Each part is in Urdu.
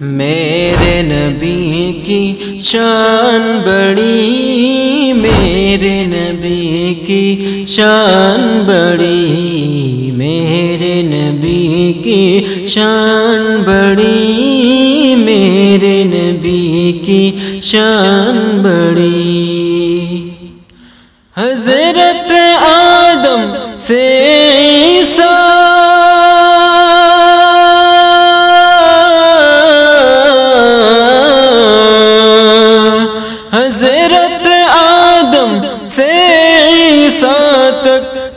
میرے نبی کی شان بڑی، میرے نبی کی شان بڑی، میرے نبی کی شان بڑی، میرے نبی کی شان بڑی۔ حضرت آدم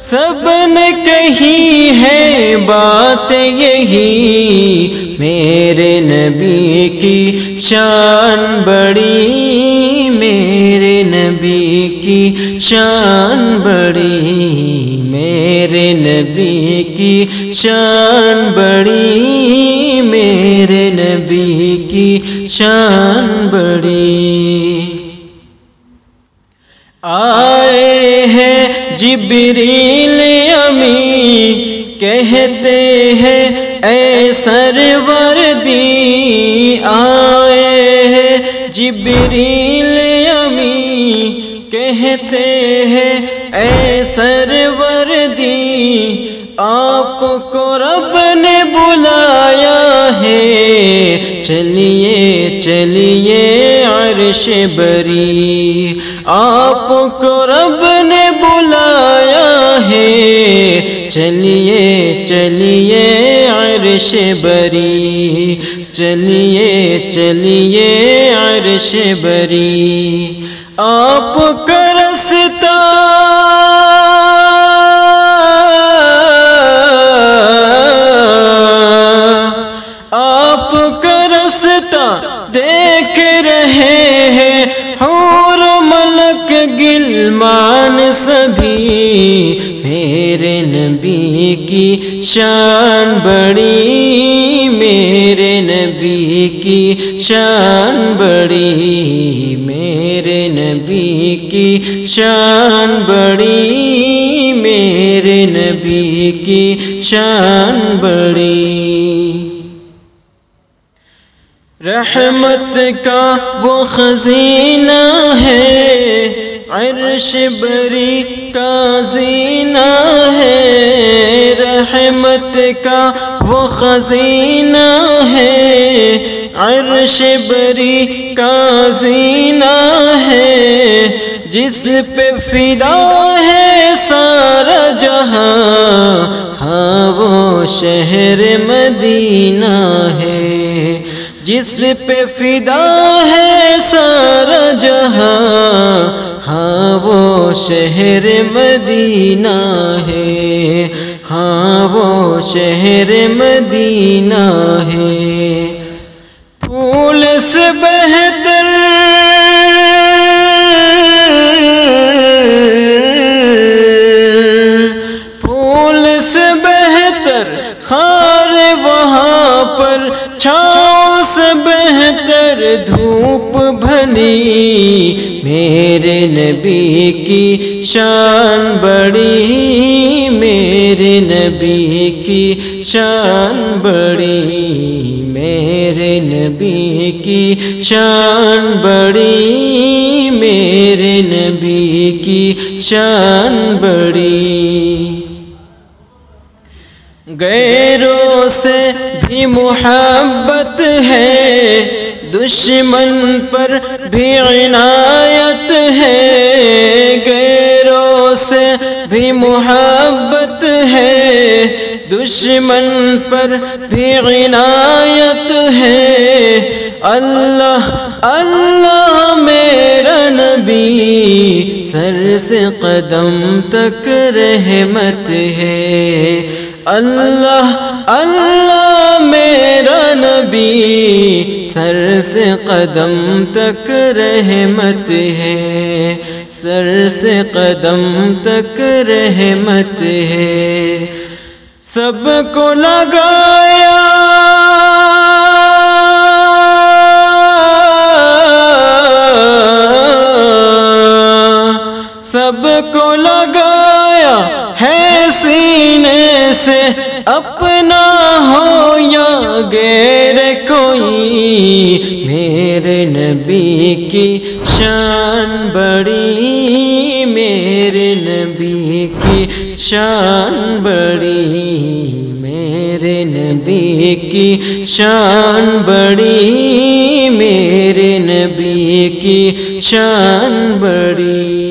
سب نے کہی ہے بات یہی، میرے نبی کی شان بڑی، میرے نبی کی شان بڑی، میرے نبی کی شان بڑی، میرے نبی کی شان بڑی۔ آئے ہیں جبریل امی کہتے ہیں، اے سروردی آئے ہیں۔ جبریل امی کہتے ہیں، اے سروردی آپ کو رب نے بلایا ہے۔ چلیے چلیے عرش بری، آپ کو رب نے ہے چلیے چلیے عرش بری چلیے چلیے عرش بری۔ آپ کا رستا آپ کا گلمان سبھی، میرے نبی کی شان بڑی، میرے نبی کی شان بڑی، میرے نبی کی شان بڑی، میرے نبی کی شان بڑی۔ رحمت کا وہ خزینہ ہے عرش بری کا زینہ ہے، رحمت کا وہ خزینہ ہے۔ عرش بری کا زینہ ہے، جس پہ فدا ہے سارا جہاں۔ ہاں وہ شہر مدینہ ہے۔ جس پہ فدا ہے سارا جہاں ہاں وہ شہر مدینہ ہے ہاں وہ شہر مدینہ ہے۔ پھول سے بہن دھوپ بھنی، میرے نبی کی شان بڑی میرے نبی کی شان بڑی، میرے نبی کی شان بڑی، میرے نبی کی شان بڑی۔ غیروں سے بھی محبت ہے دشمن پر بھی عنایت ہے، غیروں سے بھی محبت ہے۔ دشمن پر بھی عنایت ہے۔ اللہ اللہ میرا نبی، سر سے قدم تک رحمت ہے۔ اللہ اللہ میرا نبی، سر سے قدم تک رحمت ہے۔ سر سے قدم تک رحمت ہے۔ سب کو لگایا۔ سب کو لگایا ہے سینے سے۔ اپنا بغیر کوئی میرے نبی کی شان، بڑی میرے نبی کی شان، بڑی میرے نبی کی شان، بڑی میرے نبی کی شان، بڑی